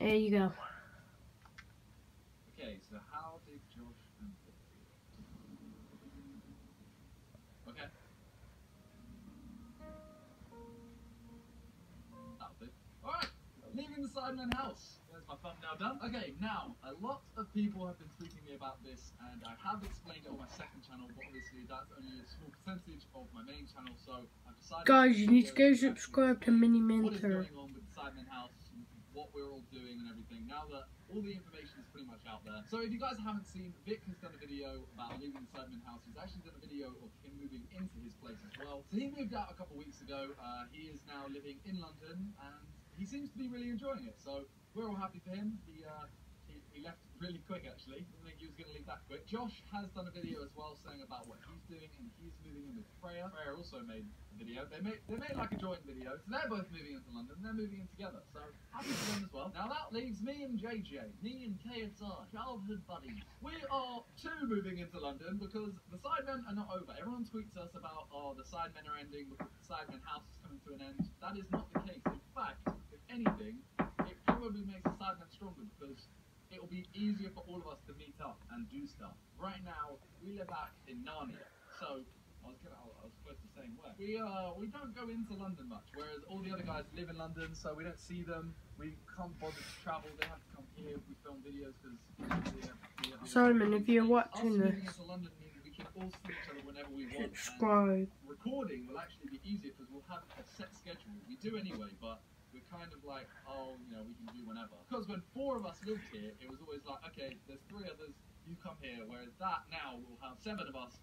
There you go. Okay, so how did Josh and Vik Okay. Ah, That'll do. Alright, leaving the Sidemen house. There's my thumbnail done. Okay, now, a lot of people have been tweeting me about this, and I have explained it on my second channel, but obviously that's only a small percentage of my main channel, so I've decided... Guys, you need to go subscribe to explain Mini What is Mentor. What we're all doing and everything, now that all the information is pretty much out there. So if you guys haven't seen, Vik has done a video about leaving Sidemen house. He's actually done a video of him moving into his place as well. So he moved out a couple weeks ago. Uh, he is now living in London and he seems to be really enjoying it. So we're all happy for him. He, uh, he, he left really quick actually. Didn't think he quick. Josh has done a video as well saying about what he's doing and he's moving in with Freya. Freya also made a video. They made they made like a joint video. So they're both moving into London. They're moving in together. So happy for them as well. Now that leaves me and JJ, me and KSI, childhood buddies. We are two moving into London because the Sidemen are not over. Everyone tweets us about oh the Sidemen are ending because the Sidemen house is coming to an end. That is not the case. In fact, if anything, it probably makes the Sidemen stronger because it'll be easier for all of us to meet up and do stuff. Right now, we live out in Narnia, so I was gonna, I was supposed to say where. We uh, we don't go into London much, whereas all the other guys live in London, so we don't see them. We can't bother to travel. They have to come here we film videos because. Simon, if you're watching this, London we can all see each other whenever we want. subscribe. recording will actually be easier because we'll have a set schedule. We do anyway, but we're kind of like, oh, you know, we can do whenever. Because when four of us lived here, it was always like, okay, there's three others, you come here. Whereas that now we'll have seven of us,